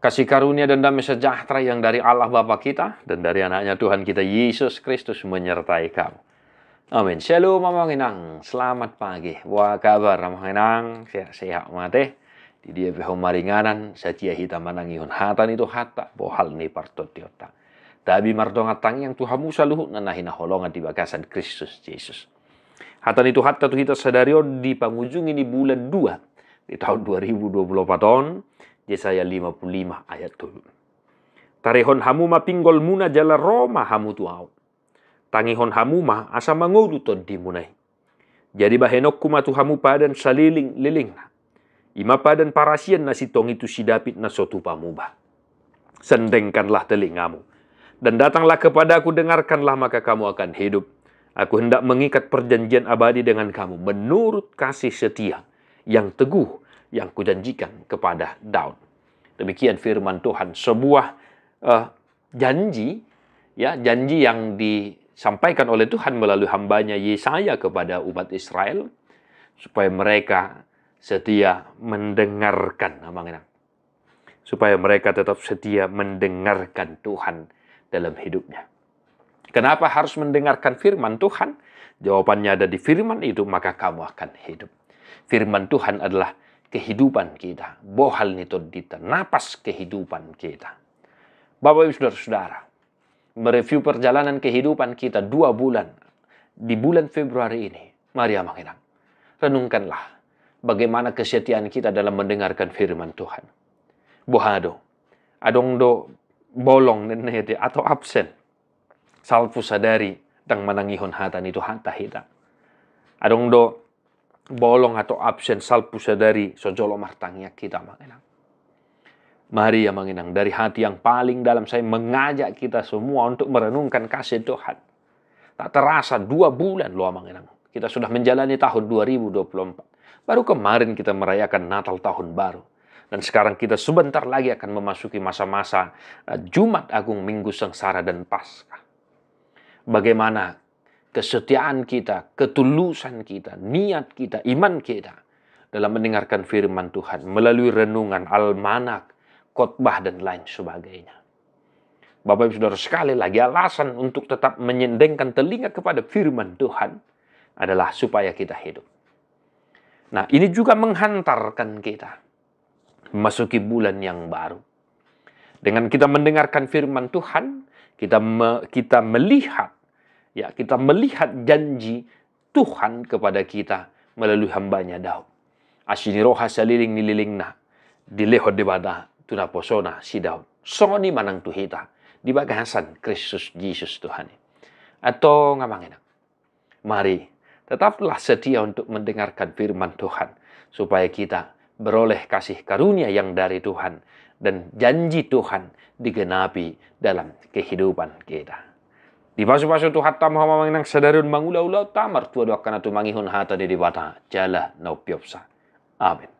Kasih karunia dan damai sejahtera yang dari Allah Bapa kita dan dari anaknya Tuhan kita Yesus Kristus menyertai kamu. Amin. Shalom Mama Inang. Selamat pagi. Wah kabar Mama Inang. Sehat-sehat mate. Di dia beho maringanan satia hita manangihon hatan itu hata bohal ni partot tiota. Tabi mardonga tang yang Tuhan Musa luhut nanahina holongan di bagasan Kristus Yesus. Hatan itu hata tu hita sadario di penghujung ini bulan 2 di tahun 2024 tahun Yesaya 55 ayat 7. Tarihon hamuma pinggol muna jala Roma hamu tuau. Tangihon hamuma asa mangodu ton dimunai. Jadi bahenok kuma tu hamu padan saliling liling. Ima padan parasian nasi tong itu sidapit na sotu pamuba. Sendengkanlah telingamu. Dan datanglah kepadaku dengarkanlah maka kamu akan hidup. Aku hendak mengikat perjanjian abadi dengan kamu menurut kasih setia yang teguh yang kujanjikan kepada Daud. Demikian firman Tuhan, sebuah uh, janji, ya janji yang disampaikan oleh Tuhan melalui hambanya Yesaya kepada umat Israel supaya mereka setia mendengarkan, supaya mereka tetap setia mendengarkan Tuhan dalam hidupnya. Kenapa harus mendengarkan firman Tuhan? Jawabannya ada di firman itu, maka kamu akan hidup. Firman Tuhan adalah kehidupan kita. Bohal nito dita, napas kehidupan kita. Bapak Ibu Saudara-saudara, mereview perjalanan kehidupan kita dua bulan di bulan Februari ini. Mari amanginang, renungkanlah bagaimana kesetiaan kita dalam mendengarkan firman Tuhan. Bohado, adong do bolong nenete atau absen. Salpu sadari dan menangihon hatan itu hata hita. Adong do bolong atau absen salpu sadari sojolo martangnya kita mengenang. Mari ya mengenang dari hati yang paling dalam saya mengajak kita semua untuk merenungkan kasih Tuhan. Tak terasa dua bulan loh mengenang. Kita sudah menjalani tahun 2024. Baru kemarin kita merayakan Natal tahun baru. Dan sekarang kita sebentar lagi akan memasuki masa-masa eh, Jumat Agung Minggu Sengsara dan Paskah. Bagaimana kesetiaan kita, ketulusan kita, niat kita, iman kita dalam mendengarkan firman Tuhan melalui renungan almanak, khotbah dan lain sebagainya. Bapak Ibu Saudara sekali lagi alasan untuk tetap menyendengkan telinga kepada firman Tuhan adalah supaya kita hidup. Nah, ini juga menghantarkan kita memasuki bulan yang baru. Dengan kita mendengarkan firman Tuhan, kita me, kita melihat ya kita melihat janji Tuhan kepada kita melalui hambanya Daud. Asini roha saliling nililing na dileho debada tuna posona si Daud. Soni manang tuhita di bagasan Kristus Yesus Tuhan. Atau ngamangin. Mari tetaplah setia untuk mendengarkan firman Tuhan supaya kita beroleh kasih karunia yang dari Tuhan dan janji Tuhan digenapi dalam kehidupan kita. Di pasu-pasu tu hatta maha manginang sadarun mangula-ula tamar tua doa kana tu mangihun hata di dibata jala no piopsa. Amin.